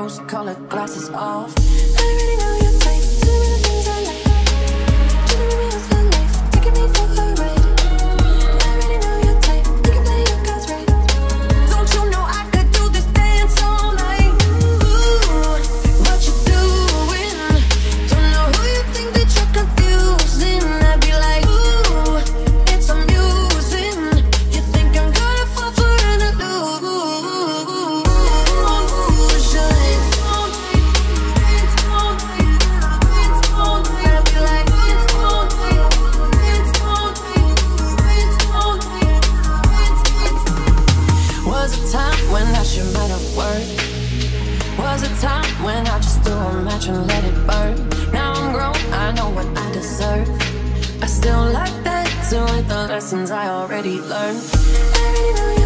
rose colored glasses off. I know let it burn. Now I'm grown, I know what I deserve. I still like that doing the lessons I already learned.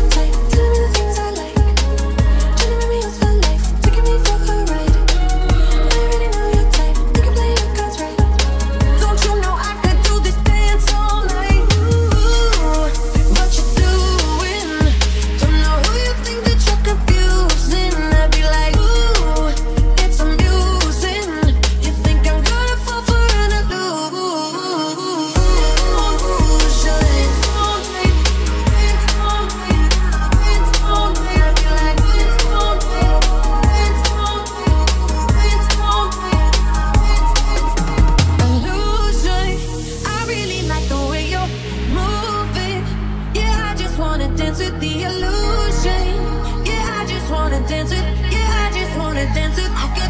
dance with the illusion. Yeah, I just wanna dance with. Yeah, I just wanna dance with.